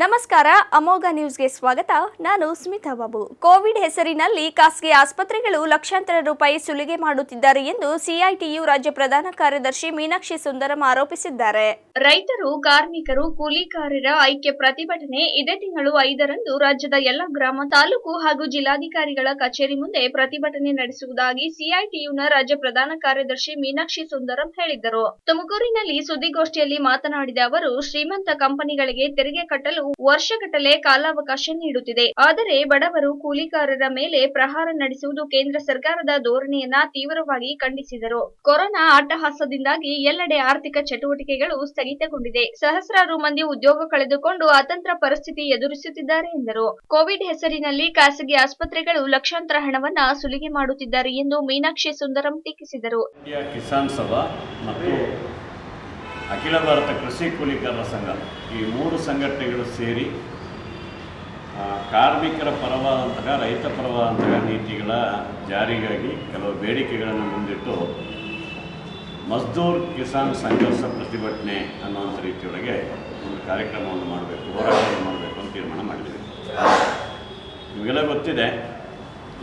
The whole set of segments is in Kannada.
ನಮಸ್ಕಾರ, ಅಮೋಘ ನ್ಯೂಸ್ಗೆ ಸ್ವಾಗತ. ನಾನು ಸ್ಮಿತಾ ಬಾಬು. ಕೋವಿಡ್ ಹೆಸರಿನಲ್ಲಿ ಖಾಸಗಿ ಆಸ್ಪತ್ರೆಗಳು ಲಕ್ಷಾಂತರ ರೂಪಾಯಿ ಸುಲಿಗೆ ಮಾಡುತ್ತಿದ್ದಾರೆ ಎಂದು ಸಿಐಟಿಯು ರಾಜ್ಯ ಪ್ರಧಾನ ಕಾರ್ಯದರ್ಶಿ ಮೀನಾಕ್ಷಿ ಸುಂದರಂ ಆರೋಪಿಸಿದ್ದಾರೆ. ರೈತರು, ಕಾರ್ಮಿಕರು, ಕೂಲಿಕಾರರ ಐಕ್ಯ ಪ್ರತಿಭಟನೆ ಇದೇ ತಿಂಗಳು ಐದರಂದು ರಾಜ್ಯದ ಎಲ್ಲ ಗ್ರಾಮ, ತಾಲೂಕು ಹಾಗೂ ಜಿಲ್ಲಾಧಿಕಾರಿಗಳ ಕಚೇರಿ ಮುಂದೆ ಪ್ರತಿಭಟನೆ ನಡೆಸುವುದಾಗಿ ಸಿಐಟಿಯುನ ರಾಜ್ಯ ಪ್ರಧಾನ ಕಾರ್ಯದರ್ಶಿ ಮೀನಾಕ್ಷಿ ಸುಂದರಂ ಹೇಳಿದ್ದರು. ತುಮಕೂರಿನಲ್ಲಿ ಸುದ್ದಿಗೋಷ್ಠಿಯಲ್ಲಿ ಮಾತನಾಡಿದ ಅವರು, ಶ್ರೀಮಂತ ಕಂಪನಿಗಳಿಗೆ ತೆರಿಗೆ ಕಟ್ಟಲು ವರ್ಷಗಟ್ಟಲೆ ಕಾಲಾವಕಾಶ ನೀಡುತ್ತಿದೆ. ಆದರೆ ಬಡವರು ಕೂಲಿಕಾರರ ಮೇಲೆ ಪ್ರಹಾರ ನಡೆಸುವುದು ಕೇಂದ್ರ ಸರ್ಕಾರದ ಧೋರಣೆಯನ್ನ ತೀವ್ರವಾಗಿ ಖಂಡಿಸಿದರು. ಕೊರೋನಾ ಅಟ್ಟಹಾಸದಿಂದಾಗಿ ಎಲ್ಲೆಡೆ ಆರ್ಥಿಕ ಚಟುವಟಿಕೆಗಳು ಸ್ಥಗಿತಗೊಂಡಿದೆ. ಸಹಸ್ರಾರು ಮಂದಿ ಉದ್ಯೋಗ ಕಳೆದುಕೊಂಡು ಅತಂತ್ರ ಪರಿಸ್ಥಿತಿ ಎದುರಿಸುತ್ತಿದ್ದಾರೆ ಎಂದರು. ಕೋವಿಡ್ ಹೆಸರಿನಲ್ಲಿ ಖಾಸಗಿ ಆಸ್ಪತ್ರೆಗಳು ಲಕ್ಷಾಂತರ ಹಣವನ್ನ ಸುಲಿಗೆ ಮಾಡುತ್ತಿದ್ದಾರೆ ಎಂದು ಮೀನಾಕ್ಷಿ ಸುಂದರಂ ಟೀಕಿಸಿದರು. ಅಖಿಲ ಭಾರತ ಕೃಷಿ ಕೂಲಿಕಾರರ ಸಂಘ. ಈ ಮೂರು ಸಂಘಟನೆಗಳು ಸೇರಿ ಕಾರ್ಮಿಕರ ಪರವಾದಂತಹ, ರೈತ ಪರವಾದಂತಹ ನೀತಿಗಳ ಜಾರಿಗಾಗಿ ಕೆಲವು ಬೇಡಿಕೆಗಳನ್ನು ಮುಂದಿಟ್ಟು, ಮಜ್ದೂರ್ ಕಿಸಾನ್ ಸಂಘರ್ಷ ಪ್ರತಿಭಟನೆ ಅನ್ನುವಂಥ ರೀತಿಯೊಳಗೆ ಒಂದು ಕಾರ್ಯಕ್ರಮವನ್ನು ಮಾಡಬೇಕು, ಹೋರಾಟವನ್ನು ಮಾಡಬೇಕು ಅಂತ ತೀರ್ಮಾನ ಮಾಡಿದ್ದೀವಿ. ನಿಮಗೆಲ್ಲ ಗೊತ್ತಿದೆ,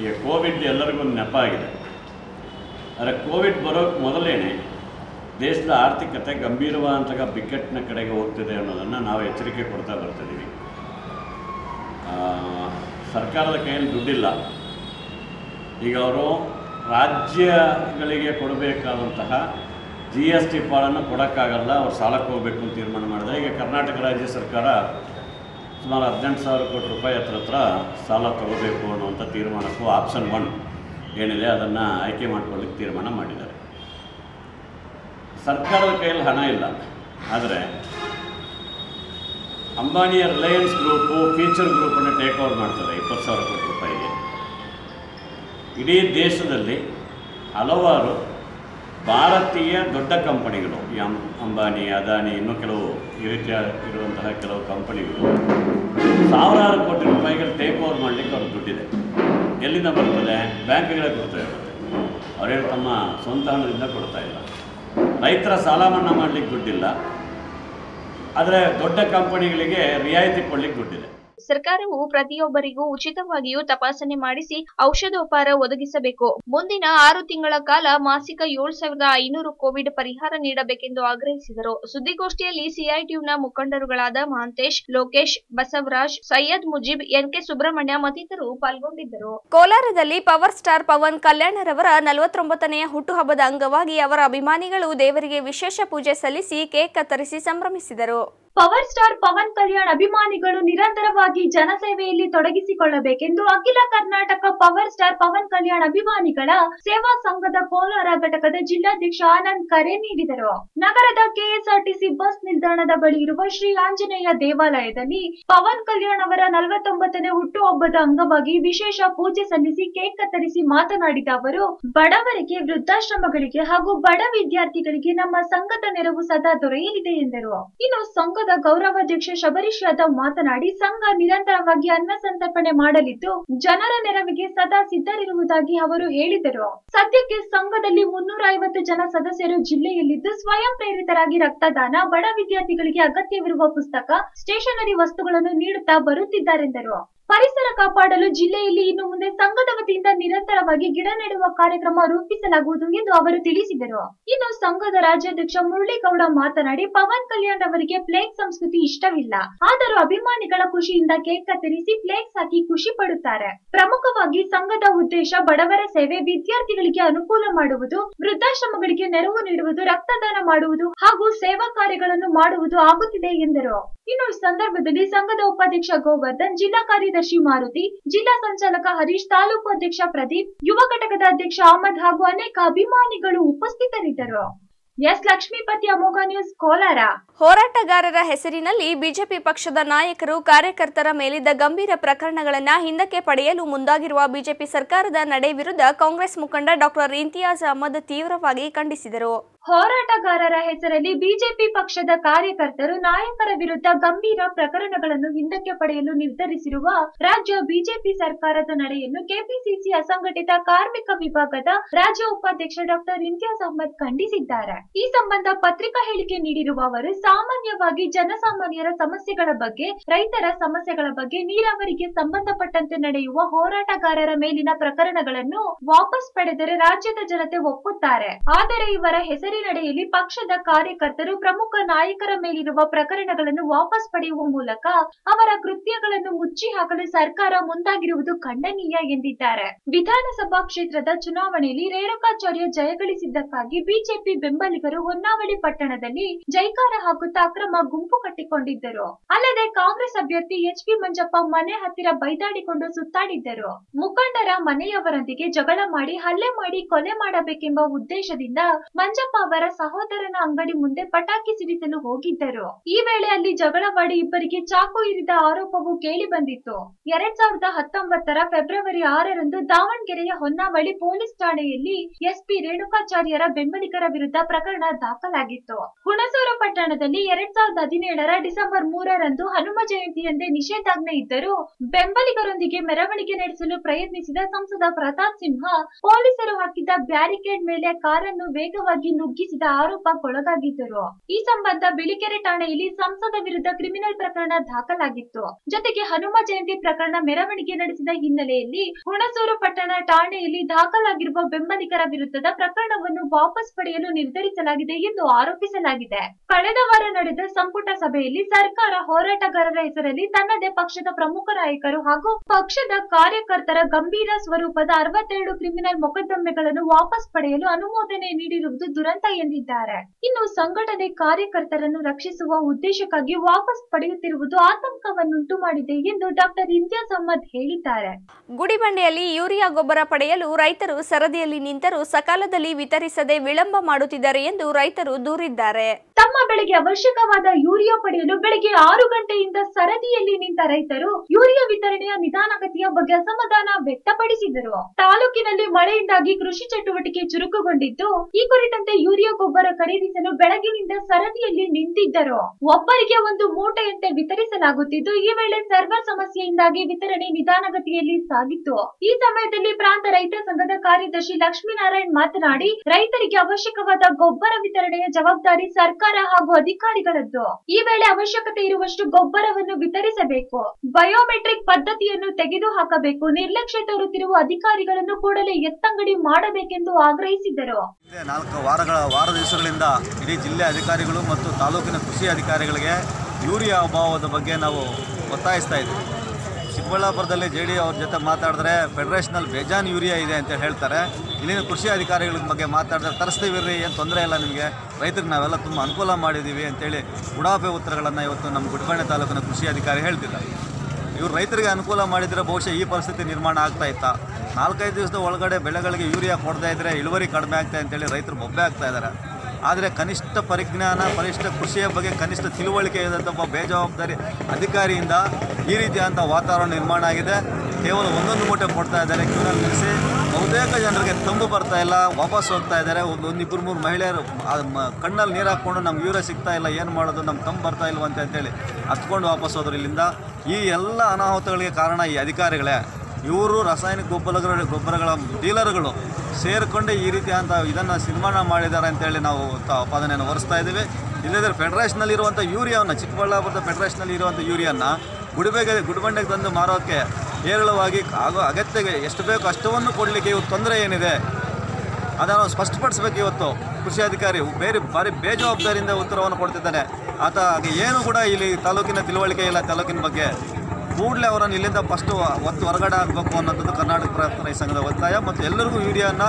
ಈಗ ಕೋವಿಡ್ ಎಲ್ಲರಿಗೂ ನೆಪ ಆಗಿದೆ. ಆದರೆ ಕೋವಿಡ್ ಬರೋಕ್ಕೆ ಮೊದಲೇನೆ ದೇಶದ ಆರ್ಥಿಕತೆ ಗಂಭೀರವಾದಂತಹ ಬಿಕ್ಕಟ್ಟಿನ ಕಡೆಗೆ ಹೋಗ್ತಿದೆ ಅನ್ನೋದನ್ನು ನಾವು ಎಚ್ಚರಿಕೆ ಕೊಡ್ತಾ ಬರ್ತಿದ್ದೀವಿ ಸರ್ಕಾರದ ಕೈಯಲ್ಲಿ ದುಡ್ಡಿಲ್ಲ. ಈಗ ಅವರು ರಾಜ್ಯಗಳಿಗೆ ಕೊಡಬೇಕಾದಂತಹ ಜಿ ಎಸ್ ಟಿ ಪಾಲನ್ನು ಕೊಡೋಕ್ಕಾಗಲ್ಲ, ಅವ್ರು ಸಾಲಕ್ಕೆ ಹೋಗಬೇಕು ಅಂತ ತೀರ್ಮಾನ ಮಾಡಿದೆ ಈಗ ಕರ್ನಾಟಕ ರಾಜ್ಯ ಸರ್ಕಾರ ಸುಮಾರು ಹದಿನೆಂಟು ಸಾವಿರ ಕೋಟಿ ರೂಪಾಯಿ ಹತ್ರ ಹತ್ರ ಸಾಲ ತಗೋಬೇಕು ಅನ್ನುವಂಥ ತೀರ್ಮಾನಕ್ಕೂ ಆಪ್ಷನ್ ಒನ್ ಏನಿದೆ, ಅದನ್ನು ಆಯ್ಕೆ ಮಾಡ್ಕೊಳ್ಳಿಕ್ಕೆ ತೀರ್ಮಾನ ಮಾಡಿದ್ದಾರೆ. ಸರ್ಕಾರದ ಕೈಯಲ್ಲಿ ಹಣ ಇಲ್ಲ. ಆದರೆ ಅಂಬಾನಿಯ ರಿಲಯನ್ಸ್ ಗ್ರೂಪು ಫ್ಯೂಚರ್ ಗ್ರೂಪನ್ನು ಟೇಕ್ ಓವರ್ ಮಾಡ್ತಾರೆ ಇಪ್ಪತ್ತು ಸಾವಿರ ಕೋಟಿ ರೂಪಾಯಿಗೆ. ಇಡೀ ದೇಶದಲ್ಲಿ ಹಲವಾರು ಭಾರತೀಯ ದೊಡ್ಡ ಕಂಪನಿಗಳು, ಈ ಅಂಬಾನಿ, ಅದಾನಿ, ಇನ್ನೂ ಕೆಲವು ಈ ರೀತಿಯ ಇರುವಂತಹ ಕೆಲವು ಕಂಪನಿಗಳು, ಸಾವಿರಾರು ಕೋಟಿ ರೂಪಾಯಿಗಳು ಟೇಕ್ ಓವರ್ ಮಾಡಲಿಕ್ಕೆ ಅವ್ರ ದುಡ್ಡಿದೆ. ಎಲ್ಲಿಂದ ಬರ್ತದೆ? ಬ್ಯಾಂಕ್ಗಳೇ ಕೊಡ್ತಾ ಇರುತ್ತೆ. ಅವರೇನು ತಮ್ಮ ಸ್ವಂತ ಹಣದಿಂದ ಕೊಡ್ತಾ ಇಲ್ಲ. ರೈತರ ಸಾಲ ಮನ್ನಾ ಮಾಡಲಿಕ್ಕೆ ದುಡ್ಡಿಲ್ಲ. ಆದರೆ ದೊಡ್ಡ ಕಂಪನಿಗಳಿಗೆ ರಿಯಾಯಿತಿ ಕೊಡಲಿಕ್ಕೆ ದುಡ್ಡಿದೆ. ಸರ್ಕಾರವು ಪ್ರತಿಯೊಬ್ಬರಿಗೂ ಉಚಿತವಾಗಿಯೂ ತಪಾಸಣೆ ಮಾಡಿಸಿ ಔಷಧೋಪಾರ ಒದಗಿಸಬೇಕು. ಮುಂದಿನ ಆರು ತಿಂಗಳ ಕಾಲ ಮಾಸಿಕ ಏಳು ಸಾವಿರದ ಐನೂರು ಕೋವಿಡ್ ಪರಿಹಾರ ನೀಡಬೇಕೆಂದು ಆಗ್ರಹಿಸಿದರು. ಸುದ್ದಿಗೋಷ್ಠಿಯಲ್ಲಿ ಸಿಐಟಿಯುನ ಮುಖಂಡರುಗಳಾದ ಮಹಾಂತೇಶ್ ಲೋಕೇಶ್, ಬಸವರಾಜ್, ಸೈಯದ್ ಮುಜೀಬ್ ಎನ್ಕೆ ಸುಬ್ರಹ್ಮಣ್ಯ ಮತ್ತಿತರರು ಪಾಲ್ಗೊಂಡಿದ್ದರು. ಕೋಲಾರದಲ್ಲಿ ಪವರ್ ಸ್ಟಾರ್ ಪವನ್ ಕಲ್ಯಾಣರವರ ನಲವತ್ತೊಂಬತ್ತನೆಯ ಹುಟ್ಟುಹಬ್ಬದ ಅಂಗವಾಗಿ ಅವರ ಅಭಿಮಾನಿಗಳು ದೇವರಿಗೆ ವಿಶೇಷ ಪೂಜೆ ಸಲ್ಲಿಸಿ ಕೇಕ್ ಕತ್ತರಿಸಿ ಸಂಭ್ರಮಿಸಿದರು. ಪವರ್ ಸ್ಟಾರ್ ಪವನ್ ಕಲ್ಯಾಣ್ ಅಭಿಮಾನಿಗಳು ನಿರಂತರವಾಗಿ ಜನಸೇವೆಯಲ್ಲಿ ತೊಡಗಿಸಿಕೊಳ್ಳಬೇಕೆಂದು ಅಖಿಲ ಕರ್ನಾಟಕ ಪವರ್ ಸ್ಟಾರ್ ಪವನ್ ಕಲ್ಯಾಣ್ ಅಭಿಮಾನಿಗಳ ಸೇವಾ ಸಂಘದ ಕೋಲಾರ ಘಟಕದ ಜಿಲ್ಲಾಧ್ಯಕ್ಷ ಆನಂದ್ ಕರೆ ನೀಡಿದರು. ನಗರದ ಕೆಎಸ್ಆರ್ಟಿಸಿ ಬಸ್ ನಿಲ್ದಾಣದ ಬಳಿ ಇರುವ ಶ್ರೀ ಆಂಜನೇಯ ದೇವಾಲಯದಲ್ಲಿ ಪವನ್ ಕಲ್ಯಾಣ್ ಅವರ ನಲವತ್ತೊಂಬತ್ತನೇ ಹುಟ್ಟುಹಬ್ಬದ ಅಂಗವಾಗಿ ವಿಶೇಷ ಪೂಜೆ ಸಲ್ಲಿಸಿ ಕೇಕ್ ಕತ್ತರಿಸಿ ಮಾತನಾಡಿದ ಅವರು, ಬಡವರಿಗೆ ವೃದ್ಧಾಶ್ರಮಗಳಿಗೆ ಹಾಗೂ ಬಡ ವಿದ್ಯಾರ್ಥಿಗಳಿಗೆ ನಮ್ಮ ಸಂಘದ ನೆರವು ಸದಾ ದೊರೆಯಲಿದೆ ಎಂದರು. ಇನ್ನು ಸಂಘದ ಗೌರವಾಧ್ಯಕ್ಷ ಶಬರೀಶ್ ಯಾದವ್ ಮಾತನಾಡಿ, ಸಂಘ ನಿರಂತರವಾಗಿ ಅನ್ನ ಸಂತರ್ಪಣೆ ಮಾಡಲಿದ್ದು, ಜನರ ನೆರವಿಗೆ ಸದಾ ಸಿದ್ಧರಿರುವುದಾಗಿ ಅವರು ಹೇಳಿದರು. ಸದ್ಯಕ್ಕೆ ಸಂಘದಲ್ಲಿ ಮುನ್ನೂರ ಐವತ್ತು ಜನ ಸದಸ್ಯರು ಜಿಲ್ಲೆಯಲ್ಲಿದ್ದು, ಸ್ವಯಂ ಪ್ರೇರಿತರಾಗಿ ರಕ್ತದಾನ, ಬಡ ವಿದ್ಯಾರ್ಥಿಗಳಿಗೆ ಅಗತ್ಯವಿರುವ ಪುಸ್ತಕ, ಸ್ಟೇಷನರಿ ವಸ್ತುಗಳನ್ನು ನೀಡುತ್ತಾ ಬರುತ್ತಿದ್ದಾರೆಂದರು. ಪರಿಸರ ಕಾಪಾಡಲು ಜಿಲ್ಲೆಯಲ್ಲಿ ಇನ್ನು ಮುಂದೆ ಸಂಘದ ವತಿಯಿಂದ ನಿರಂತರವಾಗಿ ಗಿಡ ನೆಡುವ ಕಾರ್ಯಕ್ರಮ ರೂಪಿಸಲಾಗುವುದು ಎಂದು ಅವರು ತಿಳಿಸಿದರು. ಇನ್ನು ಸಂಘದ ರಾಜ್ಯಾಧ್ಯಕ್ಷ ಮುರಳೀಗೌಡ ಮಾತನಾಡಿ, ಪವನ್ ಕಲ್ಯಾಣ್ ಅವರಿಗೆ ಪ್ಲೇಗ್ ಸಂಸ್ಕೃತಿ ಇಷ್ಟವಿಲ್ಲ. ಆದರೂ ಅಭಿಮಾನಿಗಳ ಖುಷಿಯಿಂದ ಕೇಕ್ ಕತ್ತರಿಸಿ ಪ್ಲೇಗ್ ಹಾಕಿ ಖುಷಿ ಪಡುತ್ತಾರೆ. ಪ್ರಮುಖವಾಗಿ ಸಂಘದ ಉದ್ದೇಶ ಬಡವರ ಸೇವೆ, ವಿದ್ಯಾರ್ಥಿಗಳಿಗೆ ಅನುಕೂಲ ಮಾಡುವುದು, ವೃದ್ಧಾಶ್ರಮಗಳಿಗೆ ನೆರವು ನೀಡುವುದು, ರಕ್ತದಾನ ಮಾಡುವುದು ಹಾಗೂ ಸೇವಾ ಕಾರ್ಯಗಳನ್ನು ಮಾಡುವುದು ಆಗುತ್ತಿದೆ ಎಂದರು. ಇನ್ನು ಸಂದರ್ಭದಲ್ಲಿ ಸಂಘದ ಉಪಾಧ್ಯಕ್ಷ ಗೋವರ್ಧನ್, ಜಿಲ್ಲಾ ಕಾರ್ಯದರ್ಶಿ ಮಾರುತಿ, ಜಿಲ್ಲಾ ಸಂಚಾಲಕ ಹರೀಶ್, ತಾಲೂಕು ಅಧ್ಯಕ್ಷ ಪ್ರದೀಪ್, ಯುವ ಘಟಕದ ಅಧ್ಯಕ್ಷ ಅಹಮದ್ ಹಾಗೂ ಅನೇಕ ಅಭಿಮಾನಿಗಳು ಉಪಸ್ಥಿತರಿದ್ದರು. ಎಸ್ ಲಕ್ಷ್ಮೀಪತಿ ಅಮೋಘ ನ್ಯೂಸ್, ಕೋಲಾರ. ಹೋರಾಟಗಾರರ ಹೆಸರಿನಲ್ಲಿ ಬಿಜೆಪಿ ಪಕ್ಷದ ನಾಯಕರು, ಕಾರ್ಯಕರ್ತರ ಮೇಲಿದ್ದ ಗಂಭೀರ ಪ್ರಕರಣಗಳನ್ನು ಹಿಂದಕ್ಕೆ ಪಡೆಯಲು ಮುಂದಾಗಿರುವ ಬಿಜೆಪಿ ಸರ್ಕಾರದ ನಡೆ ವಿರುದ್ಧ ಕಾಂಗ್ರೆಸ್ ಮುಖಂಡ ಡಾಕ್ಟರ್ ಇಂತಿಯಾಜ್ ಅಹಮದ್ ತೀವ್ರವಾಗಿ ಖಂಡಿಸಿದರು. ಹೋರಾಟಗಾರರ ಹೆಸರಲ್ಲಿ ಬಿಜೆಪಿ ಪಕ್ಷದ ಕಾರ್ಯಕರ್ತರು ನಾಯಕರ ವಿರುದ್ಧ ಗಂಭೀರ ಪ್ರಕರಣಗಳನ್ನು ಹಿಂದಕ್ಕೆ ಪಡೆಯಲು ನಿರ್ಧರಿಸಿರುವ ರಾಜ್ಯ ಬಿಜೆಪಿ ಸರ್ಕಾರದ ನಡೆಯನ್ನು ಕೆಪಿಸಿಸಿ ಅಸಂಘಟಿತ ಕಾರ್ಮಿಕ ವಿಭಾಗದ ರಾಜ್ಯ ಉಪಾಧ್ಯಕ್ಷ ಡಾಕ್ಟರ್ ಇಮ್ತಿಯಾಜ್ ಅಹಮದ್ ಖಂಡಿಸಿದ್ದಾರೆ. ಈ ಸಂಬಂಧ ಪತ್ರಿಕಾ ಹೇಳಿಕೆ ನೀಡಿರುವ ಅವರು ಸಾಮಾನ್ಯವಾಗಿ ಜನಸಾಮಾನ್ಯರ ಸಮಸ್ಯೆಗಳ ಬಗ್ಗೆ, ರೈತರ ಸಮಸ್ಯೆಗಳ ಬಗ್ಗೆ ನೀರಾವರಿಗೆ ಸಂಬಂಧಪಟ್ಟಂತೆ ನಡೆಯುವ ಹೋರಾಟಗಾರರ ಮೇಲಿನ ಪ್ರಕರಣಗಳನ್ನು ವಾಪಸ್ ಪಡೆದರೆ ರಾಜ್ಯದ ಜನತೆ ಒಪ್ಪುತ್ತಾರೆ. ಆದರೆ ಇವರ ಹೆಸರಿನಡಿಯಲ್ಲಿ ಪಕ್ಷದ ಕಾರ್ಯಕರ್ತರು ಪ್ರಮುಖ ನಾಯಕರ ಮೇಲಿರುವ ಪ್ರಕರಣಗಳನ್ನು ವಾಪಸ್ ಪಡೆಯುವ ಮೂಲಕ ಅವರ ಕೃತ್ಯಗಳನ್ನು ಮುಚ್ಚಿ ಹಾಕಲು ಸರ್ಕಾರ ಮುಂದಾಗಿರುವುದು ಖಂಡನೀಯ ಎಂದಿದ್ದಾರೆ. ವಿಧಾನಸಭಾ ಕ್ಷೇತ್ರದ ಚುನಾವಣೆಯಲ್ಲಿ ರೇಣುಕಾಚಾರ್ಯ ಜಯಗಳಿಸಿದ್ದಕ್ಕಾಗಿ ಬಿಜೆಪಿ ಬೆಂಬಲಿಗರು ಹೊನ್ನಾವಳಿ ಪಟ್ಟಣದಲ್ಲಿ ಜೈಕಾರ ಹಾಕುತ್ತಾ ಅಕ್ರಮ ಗುಂಪು ಕಟ್ಟಿಕೊಂಡಿದ್ದರು. ಅಲ್ಲದೆ ಕಾಂಗ್ರೆಸ್ ಅಭ್ಯರ್ಥಿ ಎಚ್ ಪಿ ಮಂಜಪ್ಪ ಮನೆ ಹತ್ತಿರ ಬೈದಾಡಿಕೊಂಡು ಸುತ್ತಾಡಿದ್ದರು. ಮುಖಂಡರ ಮನೆಯವರೊಂದಿಗೆ ಜಗಳ ಮಾಡಿ ಹಲ್ಲೆ ಮಾಡಿ ಕೊಲೆ ಮಾಡಬೇಕೆಂಬ ಉದ್ದೇಶದಿಂದ ಮಂಜಪ್ಪ ಅವರ ಸಹೋದರನ ಅಂಗಡಿ ಮುಂದೆ ಪಟಾಕಿ ಸಿಡಿಸಲು ಹೋಗಿದ್ದರು. ಈ ವೇಳೆ ಅಲ್ಲಿ ಜಗಳವಾಡಿ ಇಬ್ಬರಿಗೆ ಚಾಕು ಇರಿದ ಆರೋಪವು ಕೇಳಿ ಬಂದಿತ್ತು. ಎರಡ್ ಸಾವಿರದ ಹತ್ತೊಂಬತ್ತರ ಫೆಬ್ರವರಿ ಆರರಂದು ದಾವಣಗೆರೆಯ ಹೊನ್ನಾವಳಿ ಪೊಲೀಸ್ ಠಾಣೆಯಲ್ಲಿ ಎಸ್ಪಿ ರೇಣುಕಾಚಾರ್ಯರ ಬೆಂಬಲಿಗರ ವಿರುದ್ಧ ಪ್ರಕರಣ ದಾಖಲಾಗಿತ್ತು. ಹುಣಸೂರು ಪಟ್ಟಣದಲ್ಲಿ ಎರಡ್ ಸಾವಿರದ ಹದಿನೇಳರ ಡಿಸೆಂಬರ್ ಮೂರರಂದು ಹನುಮ ಜಯಂತಿಯಂದೇ ನಿಷೇಧಾಜ್ಞೆ ಇದ್ದರೂ ಬೆಂಬಲಿಗರೊಂದಿಗೆ ಮೆರವಣಿಗೆ ನಡೆಸಲು ಪ್ರಯತ್ನಿಸಿದ ಸಂಸದ ಪ್ರತಾಪ್ ಸಿಂಹ ಪೊಲೀಸರು ಹಾಕಿದ್ದ ಬ್ಯಾರಿಕೇಡ್ ಮೇಲೆ ಕಾರನ್ನು ವೇಗವಾಗಿ ನುಗ್ಗಿಸಿದ ಆರೋಪಕ್ಕೊಳಗಾಗಿದ್ದರು. ಈ ಸಂಬಂಧ ಬಿಳಿಕೆರೆ ಠಾಣೆಯಲ್ಲಿ ಸಂಸದ ವಿರುದ್ಧ ಕ್ರಿಮಿನಲ್ ಪ್ರಕರಣ ದಾಖಲಾಗಿತ್ತು. ಜೊತೆಗೆ ಹನುಮ ಜಯಂತಿ ಪ್ರಕರಣ ಮೆರವಣಿಗೆ ನಡೆಸಿದ ಹಿನ್ನೆಲೆಯಲ್ಲಿ ಹುಣಸೂರು ಪಟ್ಟಣ ಠಾಣೆಯಲ್ಲಿ ದಾಖಲಾಗಿರುವ ಬೆಂಬಲಿಗರ ವಿರುದ್ಧದ ಪ್ರಕರಣವನ್ನು ವಾಪಸ್ ಪಡೆಯಲು ನಿರ್ಧರಿಸಲಾಗಿದೆ ಎಂದು ಆರೋಪಿಸಲಾಗಿದೆ. ಕಳೆದ ವಾರ ನಡೆದ ಸಂಪುಟ ಸಭೆಯಲ್ಲಿ ಸರ್ಕಾರ ಹೋರಾಟಗಾರರ ಹೆಸರಲ್ಲಿ ತನ್ನದೇ ಪಕ್ಷದ ಪ್ರಮುಖ ನಾಯಕರು ಹಾಗೂ ಪಕ್ಷದ ಕಾರ್ಯಕರ್ತರ ಗಂಭೀರ ಸ್ವರೂಪದ ಅರವತ್ತೆರಡು ಕ್ರಿಮಿನಲ್ ಮೊಕದ್ದಮೆಗಳನ್ನು ವಾಪಸ್ ಪಡೆಯಲು ಅನುಮೋದನೆ ನೀಡಿರುವುದು ದುರಂತ ಎಂದಿದ್ದಾರೆ. ಇನ್ನು ಸಂಘಟನೆ ಕಾರ್ಯಕರ್ತರನ್ನು ರಕ್ಷಿಸುವ ಉದ್ದೇಶಕ್ಕಾಗಿ ವಾಪಸ್ ಪಡೆಯುತ್ತಿರುವುದು ಆತಂಕವನ್ನುಂಟು ಮಾಡಿದೆ ಎಂದು ಡಾಕ್ಟರ್ ಇಂತಿಯಾಜ್ ಅಹಮದ್ ಹೇಳಿದ್ದಾರೆ. ಗುಡಿಬಂಡೆಯಲ್ಲಿ ಯೂರಿಯಾ ಗೊಬ್ಬರ ಪಡೆಯಲು ರೈತರು ಸರದಿಯಲ್ಲಿ ನಿಂತರೂ ಸಕಾಲದಲ್ಲಿ ವಿತರಿಸದೆ ವಿಳಂಬ ಮಾಡುತ್ತಿದ್ದಾರೆ ಎಂದು ರೈತರು ದೂರಿದ್ದಾರೆ. ತಮ್ಮ ಬೆಳೆಗೆ ಅವಶ್ಯಕವಾದ ಯೂರಿಯಾ ಪಡೆಯಲು ಬೆಳಗ್ಗೆ ಆರು ಗಂಟೆಯಿಂದ ಸರದಿಯಲ್ಲಿ ನಿಂತ ರೈತರು ಯೂರಿಯಾ ವಿತರಣೆಯ ನಿಧಾನಗತಿಯ ಬಗ್ಗೆ ಅಸಮಾಧಾನ ವ್ಯಕ್ತಪಡಿಸಿದರು. ತಾಲೂಕಿನಲ್ಲಿ ಮಳೆಯಿಂದಾಗಿ ಕೃಷಿ ಚಟುವಟಿಕೆ ಚುರುಕುಗೊಂಡಿದ್ದು ಈ ಕುರಿತಂತೆ ಯೂರಿಯಾ ಗೊಬ್ಬರ ಖರೀದಿಸಲು ಬೆಳಗಿನಿಂದ ಸರದಿಯಲ್ಲಿ ನಿಂತಿದ್ದರು. ಒಬ್ಬರಿಗೆ ಒಂದು ಮೂಟೆಯಂತೆ ವಿತರಿಸಲಾಗುತ್ತಿದ್ದು, ಈ ವೇಳೆ ಸರ್ವರ್ ಸಮಸ್ಯೆಯಿಂದಾಗಿ ವಿತರಣೆ ನಿಧಾನಗತಿಯಲ್ಲಿ ಸಾಗಿತ್ತು. ಈ ಸಮಯದಲ್ಲಿ ಪ್ರಾಂತ ರೈತ ಸಂಘದ ಕಾರ್ಯದರ್ಶಿ ಲಕ್ಷ್ಮೀನಾರಾಯಣ್ ಮಾತನಾಡಿ, ರೈತರಿಗೆ ಅವಶ್ಯಕವಾದ ಗೊಬ್ಬರ ವಿತರಣೆಯ ಜವಾಬ್ದಾರಿ ಸರ್ಕಾರ ಹಾಗೂ ಅಧಿಕಾರಿಗಳದ್ದು. ಈ ವೇಳೆ ಅವಶ್ಯಕತೆ ಇರುವಷ್ಟು ಗೊಬ್ಬರವನ್ನು ವಿತರಿಸಬೇಕು. ಬಯೋಮೆಟ್ರಿಕ್ ಪದ್ಧತಿಯನ್ನು ತೆಗೆದುಹಾಕಬೇಕು. ನಿರ್ಲಕ್ಷ್ಯ ತೋರುತ್ತಿರುವ ಅಧಿಕಾರಿಗಳನ್ನು ಕೂಡಲೇ ಎತ್ತಂಗಡಿ ಮಾಡಬೇಕೆಂದು ಆಗ್ರಹಿಸಿದರು. ನಾಲ್ಕು ವಾರಗಳ ವಾರ ದಿವಸಗಳಿಂದ ಇಡೀ ಜಿಲ್ಲೆ ಅಧಿಕಾರಿಗಳು ಮತ್ತು ತಾಲೂಕಿನ ಕೃಷಿ ಅಧಿಕಾರಿಗಳಿಗೆ ಯೂರಿಯಾ ಅಭಾವದ ಬಗ್ಗೆ ನಾವು ಒತ್ತಾಯಿಸ್ತಾ ಇದ್ದೀವಿ. ಚಿಕ್ಕಬಳ್ಳಾಪುರದಲ್ಲಿ ಜೆ ಡಿ ಅವ್ರ ಜೊತೆ ಮಾತಾಡಿದ್ರೆ ಫೆಡರೇಷನಲ್ಲಿ ಬೇಜಾನ್ ಯೂರಿಯಾ ಇದೆ ಅಂತ ಹೇಳ್ತಾರೆ. ಇಲ್ಲಿನ ಕೃಷಿ ಅಧಿಕಾರಿಗಳ ಬಗ್ಗೆ ಮಾತಾಡಿದ್ರೆ ತರಿಸ್ತೀವಿ ರೀ, ಏನು ತೊಂದರೆ ಇಲ್ಲ ನಿಮಗೆ. ರೈತರಿಗೆ ನಾವೆಲ್ಲ ತುಂಬ ಅನುಕೂಲ ಮಾಡಿದ್ದೀವಿ ಅಂತೇಳಿ ಉಡಾಫೆ ಉತ್ತರಗಳನ್ನು ಇವತ್ತು ನಮ್ಮ ಗುಡ್ಬಾಣೆ ತಾಲೂಕಿನ ಕೃಷಿ ಅಧಿಕಾರಿ ಹೇಳ್ತಿದ್ದಾರೆ. ಇವರು ರೈತರಿಗೆ ಅನುಕೂಲ ಮಾಡಿದರೆ ಬಹುಶಃ ಈ ಪರಿಸ್ಥಿತಿ ನಿರ್ಮಾಣ ಆಗ್ತಾ ಇತ್ತಾ? ನಾಲ್ಕೈದು ದಿವಸದ ಒಳಗಡೆ ಬೆಳೆಗಳಿಗೆ ಯೂರಿಯಾ ಕೊಡ್ತಾ ಇದ್ದರೆ ಇಳುವರಿ ಕಡಿಮೆ ಆಗ್ತಾ ಅಂತೇಳಿ ರೈತರು ಬೊಬ್ಬೆ ಆಗ್ತಾ ಇದ್ದಾರೆ ಆದರೆ ಕನಿಷ್ಠ ಪರಿಜ್ಞಾನ ಕನಿಷ್ಠ ಕೃಷಿಯ ಬಗ್ಗೆ ಕನಿಷ್ಠ ತಿಳುವಳಿಕೆ ಇದ್ದಂಥ ಒಬ್ಬ ಬೇಜವಾಬ್ದಾರಿ ಅಧಿಕಾರಿಯಿಂದ ಈ ರೀತಿಯಾದಂಥ ವಾತಾವರಣ ನಿರ್ಮಾಣ ಆಗಿದೆ. ಕೇವಲ ಒಂದೊಂದು ಮೂಟೆ ಕೊಡ್ತಾ ಇದ್ದಾರೆ, ಕ್ಯೂನಲ್ಲಿ ನಿಲ್ಲಿಸಿ. ಬಹುತೇಕ ಜನರಿಗೆ ತಂಬು ಬರ್ತಾ ಇಲ್ಲ, ವಾಪಸ್ ಹೋಗ್ತಾ ಇದ್ದಾರೆ. ಒಂದು ಒಂದು ಇಬ್ಬರು, ಮೂರು ಮಹಿಳೆಯರು ಕಣ್ಣಲ್ಲಿ ನೀರು ಹಾಕ್ಕೊಂಡು ನಮ್ಗೆ ಯೂರಿಯಾ ಸಿಗ್ತಾ ಇಲ್ಲ, ಏನು ಮಾಡೋದು ನಮ್ಮ ತಂಬು ಬರ್ತಾ ಇಲ್ವಂತೆ ಅಂತೇಳಿ ಹತ್ಕೊಂಡು ವಾಪಸ್ ಹೋದ್ರು ಇಲ್ಲಿಂದ. ಈ ಎಲ್ಲ ಅನಾಹುತಗಳಿಗೆ ಕಾರಣ ಈ ಅಧಿಕಾರಿಗಳೇ. ಇವರು ರಾಸಾಯನಿಕ ಗೊಬ್ಬರಗಳ ಗೊಬ್ಬರಗಳ ಡೀಲರ್ಗಳು ಸೇರಿಕೊಂಡೇ ಈ ರೀತಿಯಾದಂಥ ಇದನ್ನು ನಿರ್ಮಾಣ ಮಾಡಿದ್ದಾರೆ ಅಂತೇಳಿ ನಾವು ಆಪಾದನೆಯನ್ನು ಹೊರಿಸ್ತಾ ಇದ್ದೀವಿ. ಇಲ್ಲದ್ರೆ ಫೆಡರೇಷನಲ್ಲಿರುವಂಥ ಯೂರಿಯಾವನ್ನು, ಚಿಕ್ಕಬಳ್ಳಾಪುರದ ಫೆಡರೇಷನಲ್ಲಿ ಇರುವಂಥ ಯೂರಿಯಾನ ಗುಡಿಬೆಗೆ, ಗುಡಿಬಂಡೆಗೆ ತಂದು ಮಾರೋಕ್ಕೆ ಹೇರಳವಾಗಿ ಆಗೋ ಅಗತ್ಯಗೆ ಎಷ್ಟು ಬೇಕೋ ಅಷ್ಟವನ್ನು ಕೊಡಲಿಕ್ಕೆ ಇವತ್ತು ತೊಂದರೆ ಏನಿದೆ? ಅದನ್ನು ಸ್ಪಷ್ಟಪಡಿಸ್ಬೇಕು ಇವತ್ತು ಕೃಷಿ ಅಧಿಕಾರಿ. ಬೇರೆ ಭಾರಿ ಬೇಜವಾಬ್ದಾರಿಯಿಂದ ಉತ್ತರವನ್ನು ಕೊಡ್ತಿದ್ದಾನೆ. ಆತ ಏನು ಕೂಡ ಇಲ್ಲಿ ತಾಲೂಕಿನ ತಿಳುವಳಿಕೆ ಇಲ್ಲ ತಾಲೂಕಿನ ಬಗ್ಗೆ. ಕೂಡಲೇ ಅವರನ್ನು ಇಲ್ಲಿಂದ ಫಸ್ಟು ಒತ್ತು ಹೊರಗಡೆ ಆಗಬೇಕು ಅನ್ನೋದು ಕರ್ನಾಟಕ ರೈತ ಸಂಘದ ಒತ್ತಾಯ. ಮತ್ತು ಎಲ್ಲರಿಗೂ ಯೂರಿಯಾನ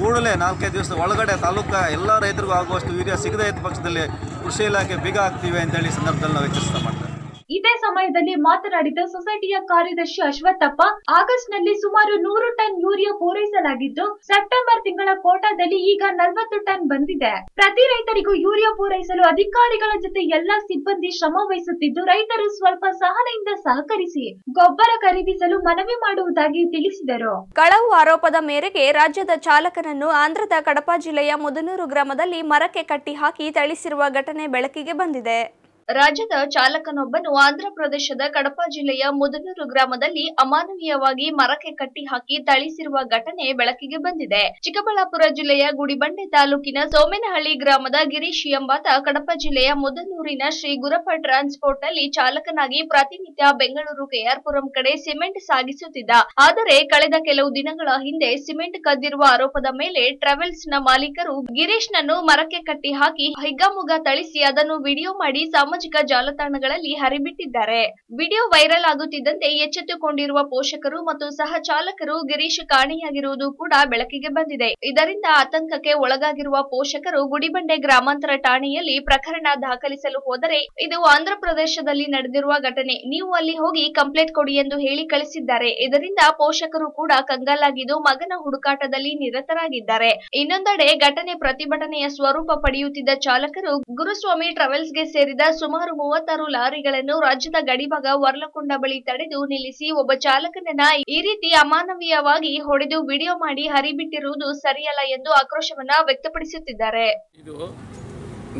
ಕೂಡಲೇ ನಾಲ್ಕೈದು ದಿವಸದ ಒಳಗಡೆ ತಾಲೂಕ ಎಲ್ಲ ರೈತರಿಗೂ ಆಗುವಷ್ಟು ಯೂರಿಯಾ ಸಿಗದೇ ಇದ್ದ ಪಕ್ಷದಲ್ಲಿ ಕೃಷಿ ಇಲಾಖೆ ಬೀಗ ಹಾಕ್ತೀವಿ ಅಂತೇಳಿ ಸಂದರ್ಭದಲ್ಲಿ ನಾವು ಎಚ್ಚರಿಸ್ತಾ ಮಾಡ್ತೇವೆ. ಇದೇ ಸಮಯದಲ್ಲಿ ಮಾತನಾಡಿದ ಸೊಸೈಟಿಯ ಕಾರ್ಯದರ್ಶಿ ಅಶ್ವತ್ಥಪ್ಪ ಆಗಸ್ಟ್ನಲ್ಲಿ ಸುಮಾರು ನೂರು ಟನ್ ಯೂರಿಯಾ ಪೂರೈಸಲಾಗಿದ್ದು, ಸೆಪ್ಟೆಂಬರ್ ತಿಂಗಳ ಕೋಟಾದಲ್ಲಿ ಈಗ ನಲವತ್ತು ಟನ್ ಬಂದಿದೆ. ಪ್ರತಿ ರೈತರಿಗೂ ಯೂರಿಯಾ ಪೂರೈಸಲು ಅಧಿಕಾರಿಗಳ ಜೊತೆ ಎಲ್ಲಾ ಸಿಬ್ಬಂದಿ ಶ್ರಮ ವಹಿಸುತ್ತಿದ್ದು, ರೈತರು ಸ್ವಲ್ಪ ಸಹನೆಯಿಂದ ಸಹಕರಿಸಿ ಗೊಬ್ಬರ ಖರೀದಿಸಲು ಮನವಿ ಮಾಡುವುದಾಗಿ ತಿಳಿಸಿದರು. ಕಳವು ಆರೋಪದ ಮೇರೆಗೆ ರಾಜ್ಯದ ಚಾಲಕನನ್ನು ಆಂಧ್ರದ ಕಡಪ ಜಿಲ್ಲೆಯ ಮುದನೂರು ಗ್ರಾಮದಲ್ಲಿ ಮರಕ್ಕೆ ಕಟ್ಟಿ ಹಾಕಿ ಥಳಿಸಿರುವ ಘಟನೆ ಬೆಳಕಿಗೆ ಬಂದಿದೆ. ರಾಜ್ಯದ ಚಾಲಕನೊಬ್ಬನು ಆಂಧ್ರಪ್ರದೇಶದ ಕಡಪ ಜಿಲ್ಲೆಯ ಮುದನೂರು ಗ್ರಾಮದಲ್ಲಿ ಅಮಾನವೀಯವಾಗಿ ಮರಕ್ಕೆ ಕಟ್ಟಿ ಹಾಕಿ ಥಳಿಸಿರುವ ಘಟನೆ ಬೆಳಕಿಗೆ ಬಂದಿದೆ. ಚಿಕ್ಕಬಳ್ಳಾಪುರ ಜಿಲ್ಲೆಯ ಗುಡಿಬಂಡೆ ತಾಲೂಕಿನ ಸೋಮೇನಹಳ್ಳಿ ಗ್ರಾಮದ ಗಿರೀಶ್ ಎಂಬಾತ ಕಡಪ ಜಿಲ್ಲೆಯ ಮುದನೂರಿನ ಶ್ರೀ ಗುರಪ್ಪ ಟ್ರಾನ್ಸ್ಪೋರ್ಟ್ನಲ್ಲಿ ಚಾಲಕನಾಗಿ ಪ್ರತಿನಿತ್ಯ ಬೆಂಗಳೂರು ಕೆಆರ್ಪುರಂ ಕಡೆ ಸಿಮೆಂಟ್ ಸಾಗಿಸುತ್ತಿದ್ದ. ಆದರೆ ಕಳೆದ ಕೆಲವು ದಿನಗಳ ಹಿಂದೆ ಸಿಮೆಂಟ್ ಕದ್ದಿರುವ ಆರೋಪದ ಮೇಲೆ ಟ್ರಾವೆಲ್ಸ್ನ ಮಾಲೀಕರು ಗಿರೀಶ್ ನನ್ನು ಮರಕ್ಕೆ ಕಟ್ಟಿ ಹಾಕಿ ಹಿಗ್ಗಾಮುಗ್ಗ ಥಳಿಸಿ ಅದನ್ನು ವಿಡಿಯೋ ಮಾಡಿ ಸಾಮಾಜಿಕ ಜಾಲತಾಣಗಳಲ್ಲಿ ಹರಿಬಿಟ್ಟಿದ್ದಾರೆ. ವಿಡಿಯೋ ವೈರಲ್ ಆಗುತ್ತಿದ್ದಂತೆ ಎಚ್ಚೆತ್ತುಕೊಂಡಿರುವ ಪೋಷಕರು ಮತ್ತು ಸಹ ಚಾಲಕರು ಗಿರೀಶ್ ಕಾಣೆಯಾಗಿರುವುದು ಕೂಡ ಬೆಳಕಿಗೆ ಬಂದಿದೆ. ಇದರಿಂದ ಆತಂಕಕ್ಕೆ ಒಳಗಾಗಿರುವ ಪೋಷಕರು ಗುಡಿಬಂಡೆ ಗ್ರಾಮಾಂತರ ಠಾಣೆಯಲ್ಲಿ ಪ್ರಕರಣ ದಾಖಲಿಸಲು ಹೋದರೆ ಇದು ಆಂಧ್ರಪ್ರದೇಶದಲ್ಲಿ ನಡೆದಿರುವ ಘಟನೆ. ನೀವು ಅಲ್ಲಿ ಹೋಗಿ ಕಂಪ್ಲೇಂಟ್ ಕೊಡಿ ಎಂದು ಹೇಳಿ ಕಳಿಸಿದ್ದಾರೆ. ಇದರಿಂದ ಪೋಷಕರು ಕೂಡ ಕಂಗಾಲಾಗಿದ್ದು ಮಗನ ಹುಡುಕಾಟದಲ್ಲಿ ನಿರತರಾಗಿದ್ದಾರೆ. ಇನ್ನೊಂದೆಡೆ ಘಟನೆ ಪ್ರತಿಭಟನೆಯ ಸ್ವರೂಪ ಪಡೆಯುತ್ತಿದ್ದ ಚಾಲಕರು ಗುರುಸ್ವಾಮಿ ಟ್ರಾವೆಲ್ಸ್ಗೆ ಸೇರಿದ ಸುಮಾರು ಮೂವತ್ತಾರು ಲಾರಿಗಳನ್ನು ರಾಜ್ಯದ ಗಡಿಭಾಗ ವರ್ಲಕೊಂಡ ಬಳಿ ತಡೆದು ನಿಲ್ಲಿಸಿ ಒಬ್ಬ ಚಾಲಕನನ್ನ ಈ ರೀತಿ ಅಮಾನವೀಯವಾಗಿ ಹೊಡೆದು ವಿಡಿಯೋ ಮಾಡಿ ಹರಿಬಿಟ್ಟಿರುವುದು ಸರಿಯಲ್ಲ ಎಂದು ಆಕ್ರೋಶವನ್ನ ವ್ಯಕ್ತಪಡಿಸುತ್ತಿದ್ದಾರೆ. ಇದು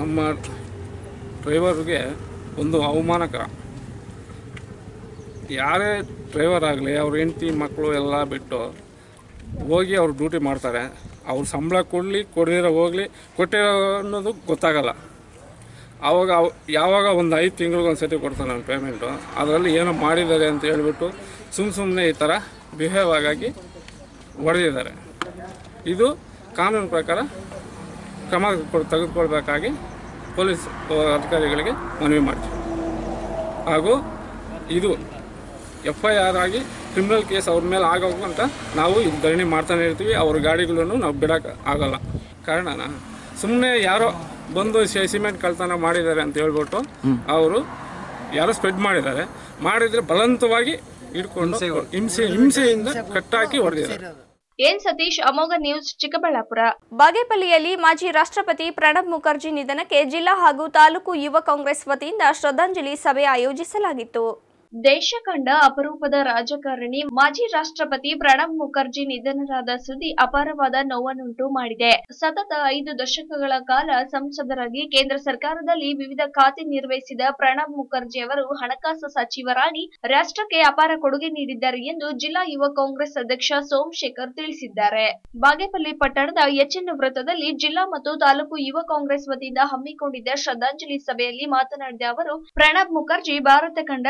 ನಮ್ಮ ಡ್ರೈವರ್ಗೆ ಒಂದು ಅವಮಾನಕರ. ಯಾರೇ ಡ್ರೈವರ್ ಆಗಲಿ, ಅವ್ರ ಹೆಂಡತಿ, ಮಕ್ಕಳು ಎಲ್ಲ ಬಿಟ್ಟು ಹೋಗಿ ಅವ್ರು ಡ್ಯೂಟಿ ಮಾಡ್ತಾರೆ. ಅವ್ರು ಸಂಬಳ ಕೊಡಲಿ, ಕೊಡದಿರೋ ಹೋಗಲಿ, ಕೊಟ್ಟಿರೋ ಅನ್ನೋದು ಗೊತ್ತಾಗಲ್ಲ. ಆವಾಗ ಯಾವಾಗ ಒಂದು ಐದು ತಿಂಗಳಿಗೆ ಒಂದು ಸತಿ ಕೊಡ್ತಾನೆ ನಾನು ಪೇಮೆಂಟು ಅದರಲ್ಲಿ ಏನೋ ಮಾಡಿದ್ದಾರೆ ಅಂತ ಹೇಳಿಬಿಟ್ಟು ಸುಮ್ಮ ಸುಮ್ಮನೆ ಈ ಥರ ಬಿಹೇವ್ ಆಗಾಗಿ ಹೊಡೆದಿದ್ದಾರೆ. ಇದು ಕಾನೂನು ಪ್ರಕಾರ ಕ್ರಮ ತೆಗೆದುಕೊಳ್ಬೇಕಾಗಿ ಪೊಲೀಸ್ ಅಧಿಕಾರಿಗಳಿಗೆ ಮನವಿ ಮಾಡ್ತೀವಿ. ಹಾಗೂ ಇದು ಎಫ್ ಐ ಆರ್ ಆಗಿ ಕ್ರಿಮಿನಲ್ ಕೇಸ್ ಅವ್ರ ಮೇಲೆ ಆಗೋಕು ಅಂತ ನಾವು ಇದು ಧರಣಿ ಮಾಡ್ತಾನೆ ಇರ್ತೀವಿ. ಅವ್ರ ಗಾಡಿಗಳನ್ನು ನಾವು ಬಿಡೋಕೆ ಆಗೋಲ್ಲ. ಕಾರಣನ ಸುಮ್ಮನೆ ಯಾರೋ ಬಂದು ಸಿಮೆಂಟ್ ಕಳ್ತನ ಮಾಡಿದ್ದಾರೆ ಅಂತ ಹೇಳ್ಬಿಟ್ಟು ಅವರು ಯಾರೋ ಸ್ಪ್ರೆಡ್ ಮಾಡಿದ್ದಾರೆ. ಮಾಡಿದ್ರೆ ಬಲವಂತವಾಗಿ ಹಿಡ್ಕೊಂಡು ಹಿಂಸೆ ಹಿಂಸೆಯಿಂದ ಕಟ್ಟಾಕಿ ಹೊಡೆದಿದ್ದಾರೆ. ಎನ್ ಸತೀಶ್ ಅಮೋಘ ನ್ಯೂಸ್ ಚಿಕ್ಕಬಳ್ಳಾಪುರ. ಬಾಗೇಪಲ್ಲಿಯಲ್ಲಿ ಮಾಜಿ ರಾಷ್ಟ್ರಪತಿ ಪ್ರಣಬ್ ಮುಖರ್ಜಿ ನಿಧನಕ್ಕೆ ಜಿಲ್ಲಾ ಹಾಗೂ ತಾಲೂಕು ಯುವ ಕಾಂಗ್ರೆಸ್ ವತಿಯಿಂದ ಶ್ರದ್ಧಾಂಜಲಿ ಸಭೆ ಆಯೋಜಿಸಲಾಗಿತ್ತು. ದೇಶ ಕಂಡ ಅಪರೂಪದ ರಾಜಕಾರಣಿ ಮಾಜಿ ರಾಷ್ಟ್ರಪತಿ ಪ್ರಣಬ್ ಮುಖರ್ಜಿ ನಿಧನರಾದ ಸುದ್ದಿ ಅಪಾರವಾದ ನೋವನ್ನುಂಟು ಮಾಡಿದೆ. ಸತತ ಐದು ದಶಕಗಳ ಕಾಲ ಸಂಸದರಾಗಿ ಕೇಂದ್ರ ಸರ್ಕಾರದಲ್ಲಿ ವಿವಿಧ ಖಾತೆ ನಿರ್ವಹಿಸಿದ ಪ್ರಣಬ್ ಮುಖರ್ಜಿ ಅವರು ಹಣಕಾಸು ಸಚಿವರಾಗಿ ರಾಷ್ಟ್ರಕ್ಕೆ ಅಪಾರ ಕೊಡುಗೆ ನೀಡಿದ್ದಾರೆ ಎಂದು ಜಿಲ್ಲಾ ಯುವ ಕಾಂಗ್ರೆಸ್ ಅಧ್ಯಕ್ಷ ಸೋಮಶೇಖರ್ ತಿಳಿಸಿದ್ದಾರೆ. ಬಾಗೇಪಲ್ಲಿ ಪಟ್ಟಣದ ಎಚ್ಎನ್ ವೃತ್ತದಲ್ಲಿ ಜಿಲ್ಲಾ ಮತ್ತು ತಾಲೂಕು ಯುವ ಕಾಂಗ್ರೆಸ್ ವತಿಯಿಂದ ಹಮ್ಮಿಕೊಂಡಿದ್ದ ಶ್ರದ್ಧಾಂಜಲಿ ಸಭೆಯಲ್ಲಿ ಮಾತನಾಡಿದ ಅವರು, ಪ್ರಣಬ್ ಮುಖರ್ಜಿ ಭಾರತ ಕಂಡ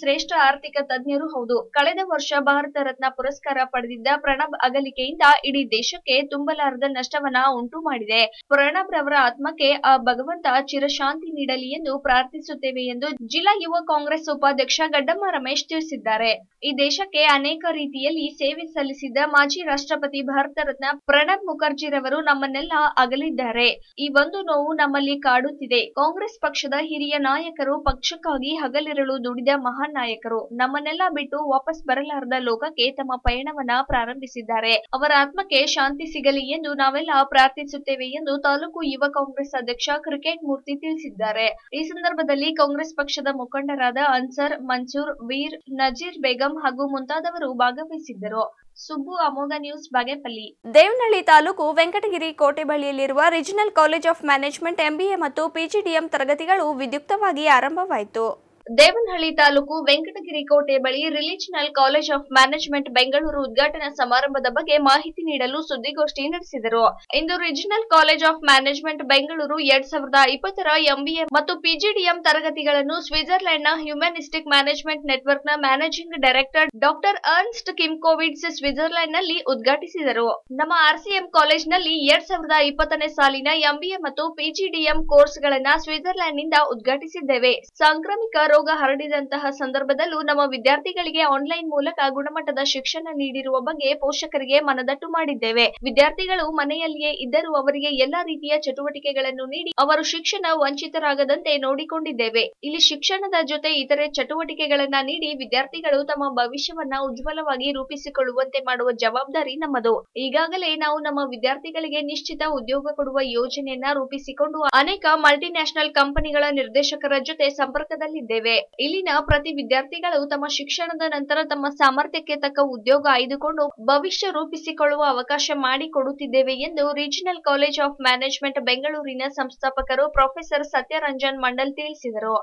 ಸರ್ವಶ್ರೇಷ್ಠ ಆರ್ಥಿಕ ತಜ್ಞರು ಹೌದು. ಕಳೆದ ವರ್ಷ ಭಾರತ ರತ್ನ ಪುರಸ್ಕಾರ ಪಡೆದಿದ್ದ ಪ್ರಣಬ್ ಅಗಲಿಕೆಯಿಂದ ಇಡೀ ದೇಶಕ್ಕೆ ತುಂಬಲಾರದ ನಷ್ಟವನ್ನ ಉಂಟು ಮಾಡಿದೆ. ಪ್ರಣಬ್ ರವರ ಆತ್ಮಕ್ಕೆ ಆ ಭಗವಂತ ಚಿರಶಾಂತಿ ನೀಡಲಿ ಎಂದು ಪ್ರಾರ್ಥಿಸುತ್ತೇವೆ ಎಂದು ಜಿಲ್ಲಾ ಯುವ ಕಾಂಗ್ರೆಸ್ ಉಪಾಧ್ಯಕ್ಷ ಗಡ್ಡಮ್ಮ ರಮೇಶ್ ತಿಳಿಸಿದ್ದಾರೆ. ಈ ದೇಶಕ್ಕೆ ಅನೇಕ ರೀತಿಯಲ್ಲಿ ಸೇವೆ ಸಲ್ಲಿಸಿದ್ದ ಮಾಜಿ ರಾಷ್ಟ್ರಪತಿ ಭಾರತ ರತ್ನ ಪ್ರಣಬ್ ಮುಖರ್ಜಿ ರವರು ನಮ್ಮನ್ನೆಲ್ಲ ಅಗಲಿದ್ದಾರೆ. ಈ ಒಂದು ನೋವು ನಮ್ಮಲ್ಲಿ ಕಾಡುತ್ತಿದೆ. ಕಾಂಗ್ರೆಸ್ ಪಕ್ಷದ ಹಿರಿಯ ನಾಯಕರು ಪಕ್ಷಕ್ಕಾಗಿ ಹಗಲಿರಳು ದುಡಿದ ಮಹಾನ್ ನಾಯಕರು. ನಮ್ಮನ್ನೆಲ್ಲ ಬಿಟ್ಟು ವಾಪಸ್ ಬರಲಾರದ ಲೋಕಕ್ಕೆ ತಮ್ಮ ಪಯಣವನ್ನ ಪ್ರಾರಂಭಿಸಿದ್ದಾರೆ. ಅವರ ಆತ್ಮಕ್ಕೆ ಶಾಂತಿ ಸಿಗಲಿ ಎಂದು ನಾವೆಲ್ಲ ಪ್ರಾರ್ಥಿಸುತ್ತೇವೆ ಎಂದು ತಾಲೂಕು ಯುವ ಕಾಂಗ್ರೆಸ್ ಅಧ್ಯಕ್ಷ ಕ್ರಿಕೆಟ್ ಮೂರ್ತಿ ತಿಳಿಸಿದ್ದಾರೆ. ಈ ಸಂದರ್ಭದಲ್ಲಿ ಕಾಂಗ್ರೆಸ್ ಪಕ್ಷದ ಮುಖಂಡರಾದ ಅನ್ಸರ್, ಮನ್ಸೂರ್, ವೀರ್, ನಜೀರ್ ಬೇಗಂ ಹಾಗೂ ಮುಂತಾದವರು ಭಾಗವಹಿಸಿದ್ದರು. ಸುಬ್ಬು ಅಮೋಘ ನ್ಯೂಸ್, ಬಾಗೇಪಲ್ಲಿ. ದೇವನಹಳ್ಳಿ ತಾಲೂಕು ವೆಂಕಟಗಿರಿ ಕೋಟೆ ಬಳಿಯಲ್ಲಿರುವ regional college of management, MBA ಮತ್ತು ಪಿಜಿಡಿಎಂ ತರಗತಿಗಳು ವಿದ್ಯುಕ್ತವಾಗಿ ಆರಂಭವಾಯಿತು. ದೇವನಹಳ್ಳಿ ತಾಲೂಕು ವೆಂಕಟಗಿರಿ ಕೋಟೆ ಬಳಿ regional college of management Bengaluru ಉದ್ಘಾಟನಾ ಸಮಾರಂಭದ ಬಗ್ಗೆ ಮಾಹಿತಿ ನೀಡಲು ಸುದ್ದಿಗೋಷ್ಠಿ ನಡೆಸಿದರು. ಇಂದು regional college of management Bengaluru ಎರಡ್ ಸಾವಿರದ ಇಪ್ಪತ್ತರ ಎಂಬಿಎ ಮತ್ತು ಪಿಜಿಡಿಎಂ ತರಗತಿಗಳನ್ನು ಸ್ವಿಟ್ಜರ್ಲೆಂಡ್ನ ಹ್ಯುಮ್ಯಾನಿಸ್ಟಿಕ್ ಮ್ಯಾನೇಜ್ಮೆಂಟ್ ನೆಟ್ವರ್ಕ್ನ managing director doctor Ernst Kimakowitz ಸ್ವಿಟ್ಜರ್ಲೆಂಡ್ನಲ್ಲಿ ಉದ್ಘಾಟಿಸಿದರು. ನಮ್ಮ ಆರ್ಸಿಎಂ ಕಾಲೇಜ್ನಲ್ಲಿ ಎರಡ್ ಸಾವಿರದ ಇಪ್ಪತ್ತನೇ ಸಾಲಿನ ಎಂಬಿಎ ಮತ್ತು ಪಿಜಿಡಿಎಂ ಕೋರ್ಸ್ಗಳನ್ನು ಸ್ವಿಟ್ಜರ್ಲೆಂಡ್ನಿಂದ ಉದ್ಘಾಟಿಸಿದ್ದೇವೆ. ಸಾಂಕ್ರಾಮಿಕ ಹರಡಿದಂತಹ ಸಂದರ್ಭದಲ್ಲೂ ನಮ್ಮ ವಿದ್ಯಾರ್ಥಿಗಳಿಗೆ ಆನ್ಲೈನ್ ಮೂಲಕ ಗುಣಮಟ್ಟದ ಶಿಕ್ಷಣ ನೀಡಿರುವ ಬಗ್ಗೆ ಪೋಷಕರಿಗೆ ಮನದಟ್ಟು ಮಾಡಿದ್ದೇವೆ. ವಿದ್ಯಾರ್ಥಿಗಳು ಮನೆಯಲ್ಲಿಯೇ ಇದ್ದರೂ ಅವರಿಗೆ ಎಲ್ಲಾ ರೀತಿಯ ಚಟುವಟಿಕೆಗಳನ್ನು ನೀಡಿ ಅವರು ಶಿಕ್ಷಣ ವಂಚಿತರಾಗದಂತೆ ನೋಡಿಕೊಂಡಿದ್ದೇವೆ. ಇಲ್ಲಿ ಶಿಕ್ಷಣದ ಜೊತೆ ಇತರೆ ಚಟುವಟಿಕೆಗಳನ್ನ ನೀಡಿ ವಿದ್ಯಾರ್ಥಿಗಳು ತಮ್ಮ ಭವಿಷ್ಯವನ್ನ ಉಜ್ವಲವಾಗಿ ರೂಪಿಸಿಕೊಳ್ಳುವಂತೆ ಮಾಡುವ ಜವಾಬ್ದಾರಿ ನಮ್ಮದು. ಈಗಾಗಲೇ ನಾವು ನಮ್ಮ ವಿದ್ಯಾರ್ಥಿಗಳಿಗೆ ನಿಶ್ಚಿತ ಉದ್ಯೋಗ ಕೊಡುವ ಯೋಜನೆಯನ್ನ ರೂಪಿಸಿಕೊಂಡು ಅನೇಕ ಮಲ್ಟಿನ್ಯಾಷನಲ್ ಕಂಪನಿಗಳ ನಿರ್ದೇಶಕರ ಜೊತೆ ಸಂಪರ್ಕದಲ್ಲಿದ್ದೇವೆ. ಇಲ್ಲಿನ ಪ್ರತಿ ವಿದ್ಯಾರ್ಥಿಗಳು ತಮ್ಮ ಶಿಕ್ಷಣದ ನಂತರ ತಮ್ಮ ಸಾಮರ್ಥ್ಯಕ್ಕೆ ತಕ್ಕ ಉದ್ಯೋಗ ಆಯ್ದುಕೊಂಡು ಭವಿಷ್ಯ ರೂಪಿಸಿಕೊಳ್ಳುವ ಅವಕಾಶ ಮಾಡಿಕೊಡುತ್ತಿದ್ದೇವೆ ಎಂದು ರೀಜನಲ್ ಕಾಲೇಜ್ ಆಫ್ ಮ್ಯಾನೇಜ್ಮೆಂಟ್ ಬೆಂಗಳೂರಿನ ಸಂಸ್ಥಾಪಕರು ಪ್ರೊಫೆಸರ್ ಸತ್ಯರಂಜನ್ ಮಂಡಲ್ ತಿಳಿಸಿದರು.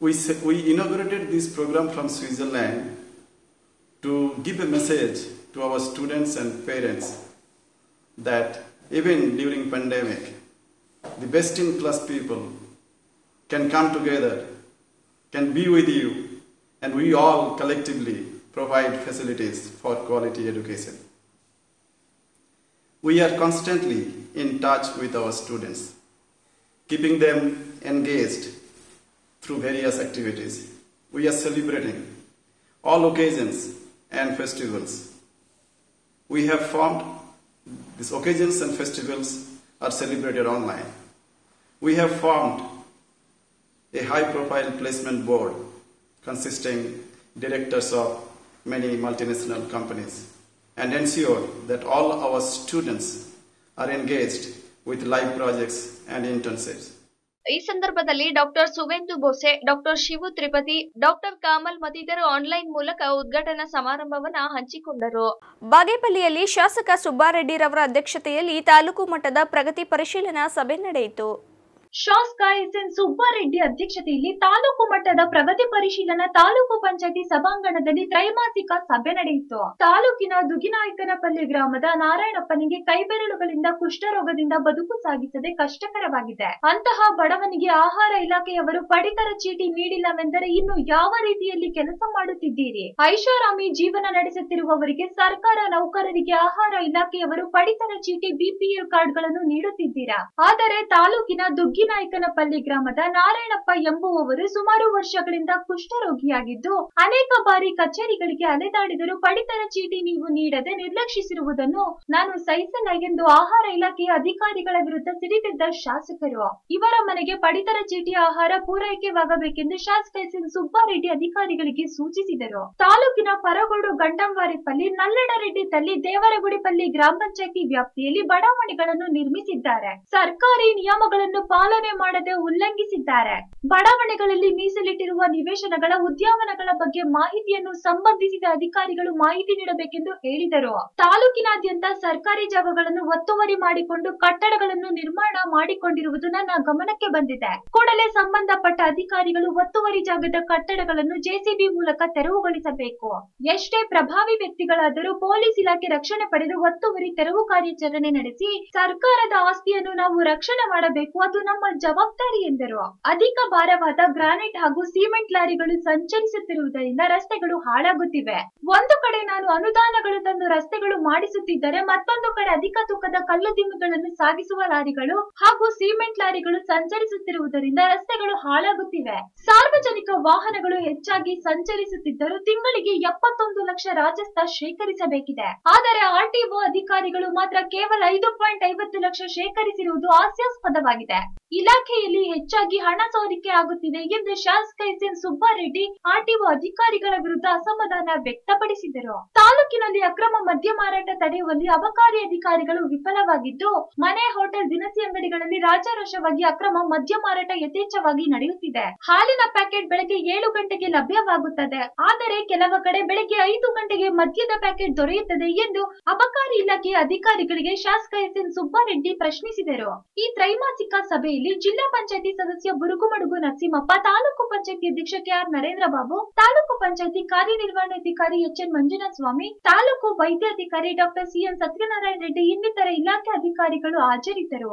We, we inaugurated this program from Switzerland to give a message to our students and parents that even during pandemic, the best in class people can come together, can be with you, and we all collectively provide facilities for quality education. We are constantly in touch with our students, keeping them engaged through various activities. We are celebrating all occasions and festivals. We have formed these occasions and festivals are celebrated online. We have formed a high profile placement board consisting directors of many multinational companies and ensure that all our students are engaged with live projects and internships. ಈ ಸಂದರ್ಭದಲ್ಲಿ doctor Suvendu Bose doctor Shivu Tripathi, doctor Kamal ಮತ್ತಿತರರು ಆನ್ಲೈನ್ ಮೂಲಕ ಉದ್ಘಾಟನಾ ಸಮಾರಂಭವನ್ನ ಹಂಚಿಕೊಂಡರು. ಬಾಗೇಪಲ್ಲಿಯಲ್ಲಿ ಶಾಸಕ ಸುಬ್ಬಾರೆಡ್ಡಿರವರ ಅಧ್ಯಕ್ಷತೆಯಲ್ಲಿ ತಾಲೂಕು ಮಟ್ಟದ ಪ್ರಗತಿ ಪರಿಶೀಲನಾ ಸಭೆ ನಡೆಯಿತು. ಶಾಸಕ ಎಸ್ ಎನ್ ಸುಬ್ಬಾರೆಡ್ಡಿ ಅಧ್ಯಕ್ಷತೆಯಲ್ಲಿ ತಾಲೂಕು ಮಟ್ಟದ ಪ್ರಗತಿ ಪರಿಶೀಲನಾ ತಾಲೂಕು ಪಂಚಾಯತಿ ಸಭಾಂಗಣದಲ್ಲಿ ತ್ರೈಮಾಸಿಕ ಸಭೆ ನಡೆಯಿತು. ತಾಲೂಕಿನ ದುಗಿನಾಯಕನಪಲ್ಲಿ ಗ್ರಾಮದ ನಾರಾಯಣಪ್ಪನಿಗೆ ಕೈಬೆರಳುಗಳಿಂದ ಕುಷ್ಠರೋಗದಿಂದ ಬದುಕು ಸಾಗಿಸದೆ ಕಷ್ಟಕರವಾಗಿದೆ. ಅಂತಹ ಬಡವನಿಗೆ ಆಹಾರ ಇಲಾಖೆಯವರು ಪಡಿತರ ಚೀಟಿ ನೀಡಿಲ್ಲವೆಂದರೆ ಇನ್ನು ಯಾವ ರೀತಿಯಲ್ಲಿ ಕೆಲಸ ಮಾಡುತ್ತಿದ್ದೀರಿ? ಐಷಾರಾಮಿ ಜೀವನ ನಡೆಸುತ್ತಿರುವವರಿಗೆ ಸರ್ಕಾರ ನೌಕರರಿಗೆ ಆಹಾರ ಇಲಾಖೆಯವರು ಪಡಿತರ ಚೀಟಿ ಬಿಪಿಎಲ್ ಕಾರ್ಡ್ಗಳನ್ನು ನೀಡುತ್ತಿದ್ದೀರಾ? ಆದರೆ ತಾಲೂಕಿನ ದುಗ್ಗಿನಾಯಕನಪಲ್ಲಿ ಗ್ರಾಮದ ನಾರಾಯಣಪ್ಪ ಎಂಬುವವರು ಸುಮಾರು ವರ್ಷಗಳಿಂದ ಕುಷ್ಠರೋಗಿಯಾಗಿದ್ದು, ಅನೇಕ ಬಾರಿ ಕಚೇರಿಗಳಿಗೆ ಅಲೆದಾಡಿದರೂ ಪಡಿತರ ಚೀಟಿ ನೀವು ನೀಡದೆ ನಿರ್ಲಕ್ಷಿಸಿರುವುದನ್ನು ನಾನು ಸಹಿಸಲ್ಲ ಎಂದು ಆಹಾರ ಇಲಾಖೆಯ ಅಧಿಕಾರಿಗಳ ವಿರುದ್ಧ ಸಿಡಿದಿದ್ದ ಶಾಸಕರು. ಇವರ ಮನೆಗೆ ಪಡಿತರ ಚೀಟಿ ಆಹಾರ ಪೂರೈಕೆವಾಗಬೇಕೆಂದು ಶಾಸಕ ಎಸ್ ಎನ್ ಸುಬ್ಬಾರೆಡ್ಡಿ ಅಧಿಕಾರಿಗಳಿಗೆ ಸೂಚಿಸಿದರು. ತಾಲೂಕಿನ ಪರಗೋಡು ಗಂಡಂವಾರಿಪಲ್ಲಿ ನಲ್ಲಡರೆಡ್ಡಿ ತಲ್ಲಿ ದೇವರಗುಡಿಪಲ್ಲಿ ಗ್ರಾಮ ಪಂಚಾಯತಿ ವ್ಯಾಪ್ತಿಯಲ್ಲಿ ಬಡಾವಣೆಗಳನ್ನು ನಿರ್ಮಿಸಿದ್ದಾರೆ. ಸರ್ಕಾರಿ ನಿಯಮಗಳನ್ನು ಪಾಲನೆ ಮಾಡದೆ ಉಲ್ಲಂಘಿಸಿದ್ದಾರೆ. ಬಡಾವಣೆಗಳಲ್ಲಿ ಮೀಸಲಿಟ್ಟಿರುವ ನಿವೇಶನಗಳ ಉದ್ಯಾನವನಗಳ ಬಗ್ಗೆ ಮಾಹಿತಿಯನ್ನು ಸಂಬಂಧಿಸಿದ ಅಧಿಕಾರಿಗಳು ಮಾಹಿತಿ ನೀಡಬೇಕೆಂದು ಹೇಳಿದರು. ತಾಲೂಕಿನಾದ್ಯಂತ ಸರ್ಕಾರಿ ಜಾಗಗಳನ್ನು ಒತ್ತುವರಿ ಮಾಡಿಕೊಂಡು ಕಟ್ಟಡಗಳನ್ನು ನಿರ್ಮಾಣ ಮಾಡಿಕೊಂಡಿರುವುದು ನನ್ನ ಗಮನಕ್ಕೆ ಬಂದಿದೆ. ಕೂಡಲೇ ಸಂಬಂಧಪಟ್ಟ ಅಧಿಕಾರಿಗಳು ಒತ್ತುವರಿ ಜಾಗದ ಕಟ್ಟಡಗಳನ್ನು ಜೆಸಿಬಿ ಮೂಲಕ ತೆರವುಗೊಳಿಸಬೇಕು. ಎಷ್ಟೇ ಪ್ರಭಾವಿ ವ್ಯಕ್ತಿಗಳಾದರೂ ಪೊಲೀಸ್ ಇಲಾಖೆ ರಕ್ಷಣೆ ಪಡೆದು ಒತ್ತುವರಿ ತೆರವು ಕಾರ್ಯಾಚರಣೆ ನಡೆಸಿ ಸರ್ಕಾರದ ಆಸ್ತಿಯನ್ನು ನಾವು ರಕ್ಷಣೆ ಮಾಡಬೇಕು. ಅದು ನಮ್ಮ ಜವಾಬ್ದಾರಿ ಎಂದರು. ಅಧಿಕ ಭಾರವಾದ ಗ್ರಾನೈಟ್ ಹಾಗೂ ಸಿಮೆಂಟ್ ಲಾರಿಗಳು ಸಂಚರಿಸುತ್ತಿರುವುದರಿಂದ ರಸ್ತೆಗಳು ಹಾಳಾಗುತ್ತಿವೆ. ಒಂದು ಕಡೆ ನಾನು ಅನುದಾನಗಳು ತಂದು ರಸ್ತೆಗಳು ಮಾಡಿಸುತ್ತಿದ್ದರೆ ಮತ್ತೊಂದು ಕಡೆ ಅಧಿಕ ತೂಕದ ಕಲ್ಲು ದಿಮ್ಮುಗಳನ್ನು ಸಾಗಿಸುವ ಲಾರಿಗಳು ಹಾಗೂ ಸಿಮೆಂಟ್ ಲಾರಿಗಳು ಸಂಚರಿಸುತ್ತಿರುವುದರಿಂದ ರಸ್ತೆಗಳು ಹಾಳಾಗುತ್ತಿವೆ. ಸಾರ್ವಜನಿಕ ವಾಹನಗಳು ಹೆಚ್ಚಾಗಿ ಸಂಚರಿಸುತ್ತಿದ್ದರೂ ತಿಂಗಳಿಗೆ ಎಪ್ಪತ್ತೊಂದು ಲಕ್ಷ ರಾಜಸ್ಥ ಶೇಖರಿಸಬೇಕಿದೆ. ಆದರೆ ಆರ್ಟಿಒ ಅಧಿಕಾರಿಗಳು ಮಾತ್ರ ಕೇವಲ ಐದು ಪಾಯಿಂಟ್ ಐವತ್ತು ಲಕ್ಷ ಶೇಖರಿಸಿರುವುದು ಹಾಸ್ಯಾಸ್ಪದವಾಗಿದೆ. ಇಲಾಖೆಯಲ್ಲಿ ಹೆಚ್ಚಾಗಿ ಹಣ ಸೋರಿಕೆ ಆಗುತ್ತಿದೆ ಎಂದು ಶಾಸಕ ಎಸ್ ಎನ್ ಸುಬ್ಬಾರೆಡ್ಡಿ ಆರ್ಟಿಒ ಅಧಿಕಾರಿಗಳ ವಿರುದ್ಧ ಅಸಮಾಧಾನ ವ್ಯಕ್ತಪಡಿಸಿದರು. ತಾಲೂಕಿನಲ್ಲಿ ಅಕ್ರಮ ಮದ್ಯ ಮಾರಾಟ ತಡೆಯುವಲ್ಲಿ ಅಬಕಾರಿ ಅಧಿಕಾರಿಗಳು ವಿಫಲವಾಗಿದ್ದು, ಮನೆ, ಹೋಟೆಲ್, ದಿನಸಿ ಅಂಗಡಿಗಳಲ್ಲಿ ರಾಜಾರೋಷವಾಗಿ ಅಕ್ರಮ ಮದ್ಯ ಮಾರಾಟ ಯಥೇಚ್ಛವಾಗಿ ನಡೆಯುತ್ತಿದೆ. ಹಾಲಿನ ಪ್ಯಾಕೆಟ್ ಬೆಳಗ್ಗೆ ಏಳು ಗಂಟೆಗೆ ಲಭ್ಯವಾಗುತ್ತದೆ. ಆದರೆ ಕೆಲವು ಕಡೆ ಬೆಳಗ್ಗೆ ಐದು ಗಂಟೆಗೆ ಮದ್ಯದ ಪ್ಯಾಕೆಟ್ ದೊರೆಯುತ್ತದೆ ಎಂದು ಅಬಕಾರಿ ಇಲಾಖೆಯ ಅಧಿಕಾರಿಗಳಿಗೆ ಶಾಸಕ ಎಸ್ ಎನ್ ಸುಬ್ಬಾರೆಡ್ಡಿ ಪ್ರಶ್ನಿಸಿದರು. ಈ ತ್ರೈಮಾಸಿಕ ಸಭೆಯಲ್ಲಿ ಜಿಲ್ಲಾ ಪಂಚಾಯತಿ ಸದಸ್ಯ ಬುರುಗುಮಡುಗು ನರಸಿಂಹಪ್ಪ, ತಾಲೂಕು ಪಂಚಾಯತಿ ಅಧ್ಯಕ್ಷ ಕೆಆರ್ ನರೇಂದ್ರ ಬಾಬು ತಾಲೂಕು ಪಂಚಾಯತಿ ಕಾರ್ಯನಿರ್ವಹಣಾಧಿಕಾರಿ ಎಚ್ ಎನ್ ಮಂಜುನಾಥ ಸ್ವಾಮಿ ತಾಲೂಕು ವೈದ್ಯಾಧಿಕಾರಿ ಡಾಕ್ಟರ್ ಸಿಎನ್ ಸತ್ಯನಾರಾಯಣ ರೆಡ್ಡಿ ಇನ್ನಿತರ ಇಲಾಖೆ ಅಧಿಕಾರಿಗಳು ಹಾಜರಿದ್ದರು.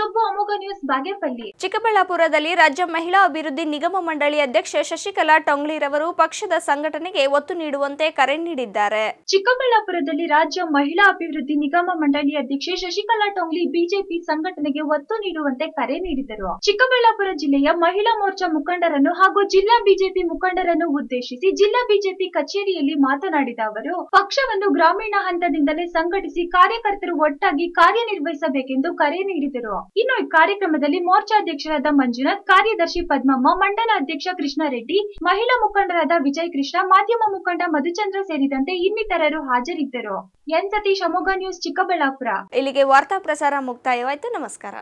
ಸುಬ್ಬು ಅಮೋಘ ನ್ಯೂಸ್ ಬಾಗೇಪಲ್ಲಿ. ಚಿಕ್ಕಬಳ್ಳಾಪುರದಲ್ಲಿ ರಾಜ್ಯ ಮಹಿಳಾ ಅಭಿವೃದ್ಧಿ ನಿಗಮ ಮಂಡಳಿ ಅಧ್ಯಕ್ಷೆ ಶಶಿಕಲಾ ಟೊಂಗ್ಲಿರವರು ಪಕ್ಷದ ಸಂಘಟನೆಗೆ ಒತ್ತು ನೀಡುವಂತೆ ಕರೆ ನೀಡಿದ್ದಾರೆ. ಚಿಕ್ಕಬಳ್ಳಾಪುರದಲ್ಲಿ ರಾಜ್ಯ ಮಹಿಳಾ ಅಭಿವೃದ್ಧಿ ನಿಗಮ ಮಂಡಳಿ ಅಧ್ಯಕ್ಷೆ ಶಶಿಕಲಾ ಟೊಂಗ್ಲಿ ಬಿಜೆಪಿ ಸಂಘಟನೆಗೆ ಒತ್ತು ನೀಡುವಂತೆ ಕರೆ ನೀಡಿದರು. ಚಿಕ್ಕಬಳ್ಳಾಪುರ ಜಿಲ್ಲೆಯ ಮಹಿಳಾ ಮೋರ್ಚಾ ಮುಖಂಡರನ್ನು ಹಾಗೂ ಜಿಲ್ಲಾ ಬಿಜೆಪಿ ಮುಖಂಡರನ್ನು ಉದ್ದೇಶಿಸಿ ಜಿಲ್ಲಾ ಬಿಜೆಪಿ ಕಚೇರಿಯಲ್ಲಿ ಮಾತನಾಡಿದ ಅವರು ಪಕ್ಷವನ್ನು ಗ್ರಾಮೀಣ ಹಂತದಿಂದಲೇ ಸಂಘಟಿಸಿ ಕಾರ್ಯಕರ್ತರು ಒಟ್ಟಾಗಿ ಕಾರ್ಯನಿರ್ವಹಿಸಬೇಕೆಂದು ಕರೆ ನೀಡಿದರು. ಇನ್ನು ಈ ಕಾರ್ಯಕ್ರಮದಲ್ಲಿ ಮೋರ್ಚಾಧ್ಯಕ್ಷರಾದ ಮಂಜುನಾಥ್, ಕಾರ್ಯದರ್ಶಿ ಪದ್ಮಮ್ಮ, ಮಂಡಲ ಅಧ್ಯಕ್ಷ ಕೃಷ್ಣಾರೆಡ್ಡಿ, ಮಹಿಳಾ ಮುಖಂಡರಾದ ವಿಜಯ್ ಕೃಷ್ಣ ಮಾಧ್ಯಮ ಮುಖಂಡ ಮಧುಚಂದ್ರ ಸೇರಿದಂತೆ ಇನ್ನಿತರರು ಹಾಜರಿದ್ದರು. ಎನ್ ಸತೀಶ್ ಅಮೋಘ ನ್ಯೂಸ್, ಚಿಕ್ಕಬಳ್ಳಾಪುರ. ಇಲ್ಲಿಗೆ ವಾರ್ತಾ ಪ್ರಸಾರ ಮುಕ್ತಾಯವಾಯಿತು. ನಮಸ್ಕಾರ.